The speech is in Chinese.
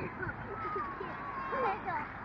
啊，对不，不，